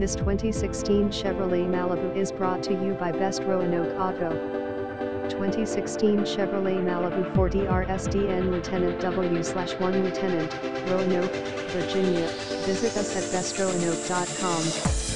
This 2016 Chevrolet Malibu is brought to you by Best Roanoke Auto. 2016 Chevrolet Malibu 40 RSDN Lieutenant W/1 Lieutenant, Roanoke, Virginia. Visit us at bestroanoke.com.